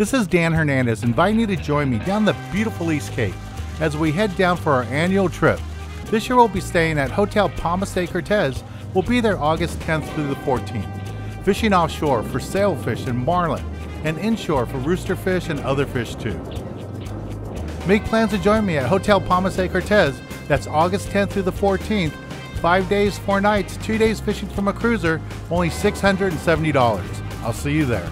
This is Dan Hernandez inviting you to join me down the beautiful East Cape as we head down for our annual trip. This year we'll be staying at Hotel Palmas de Cortez. We'll be there August 10th through the 14th. Fishing offshore for sailfish and marlin, and inshore for roosterfish and other fish too. Make plans to join me at Hotel Palmas de Cortez. That's August 10th through the 14th. Five days, four nights, two days fishing from a cruiser, only $670. I'll see you there.